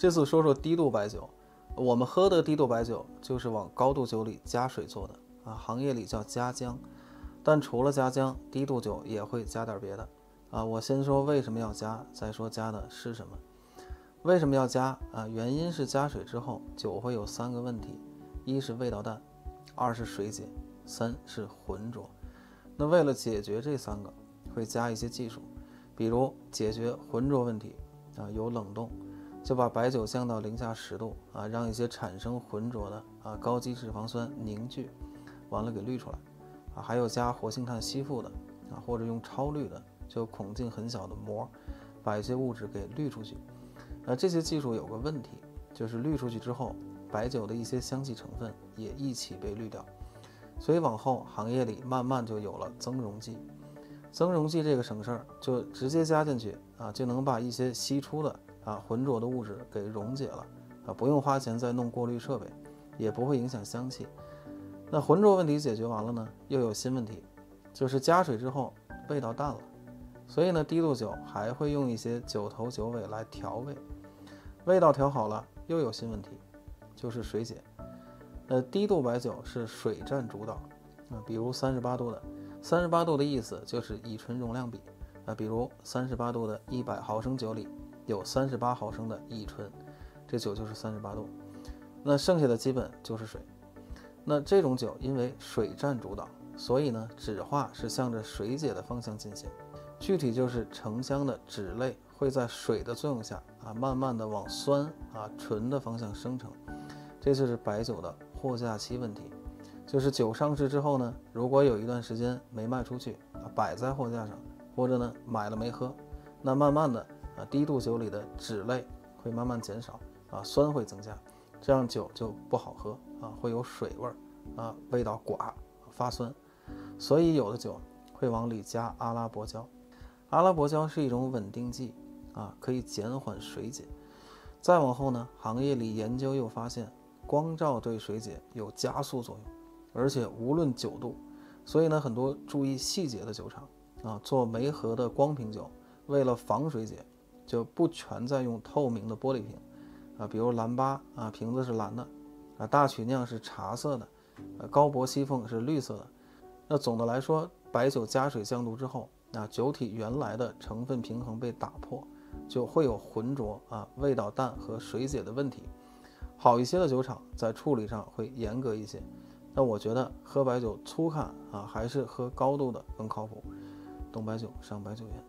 这次说说低度白酒，我们喝的低度白酒就是往高度酒里加水做的啊，行业里叫加浆。但除了加浆，低度酒也会加点别的啊。我先说为什么要加，再说加的是什么。为什么要加啊？原因是加水之后酒会有三个问题：一是味道淡，二是水解，三是浑浊。那为了解决这三个，会加一些技术，比如解决浑浊问题啊，有冷冻，就把白酒降到零下十度啊，让一些产生浑浊的啊高级脂肪酸凝聚，完了给滤出来。啊，还有加活性炭吸附的啊，或者用超滤的，就孔径很小的膜，把一些物质给滤出去。那这些技术有个问题，就是滤出去之后，白酒的一些香气成分也一起被滤掉。所以往后行业里慢慢就有了增溶剂。增溶剂这个省事儿，就直接加进去啊，就能把一些析出的啊浑浊的物质给溶解了啊，不用花钱再弄过滤设备，也不会影响香气。那浑浊问题解决完了呢，又有新问题，就是加水之后味道淡了，所以呢低度酒还会用一些酒头酒尾来调味，味道调好了又有新问题，就是水解。呃，低度白酒是水占主导啊，比如三十八度的，三十八度的意思就是乙醇容量比啊，比如三十八度的一百毫升酒里有三十八毫升的乙醇，这酒就是三十八度，那剩下的基本就是水。那这种酒因为水占主导，所以呢，酯化是向着水解的方向进行。具体就是成箱的酯类会在水的作用下啊，慢慢的往酸啊醇的方向生成。这就是白酒的货架期问题，就是酒上市之后呢，如果有一段时间没卖出去啊，摆在货架上，或者呢买了没喝，那慢慢的低度酒里的酯类会慢慢减少啊，酸会增加。这样酒就不好喝啊，会有水味儿啊，味道寡，发酸，所以有的酒会往里加阿拉伯胶。阿拉伯胶是一种稳定剂啊，可以减缓水解。再往后呢，行业里研究又发现，光照对水解有加速作用，而且无论酒度，所以呢，很多注意细节的酒厂啊，做梅河的光瓶酒，为了防水解，就不全在用透明的玻璃瓶。啊，比如蓝八啊，瓶子是蓝的，啊，大曲酿是茶色的，呃，高博西凤是绿色的。那总的来说，白酒加水降度之后，啊，酒体原来的成分平衡被打破，就会有浑浊啊、味道淡和水解的问题。好一些的酒厂在处理上会严格一些。那我觉得喝白酒粗看啊，还是喝高度的更靠谱。懂白酒，上白酒园。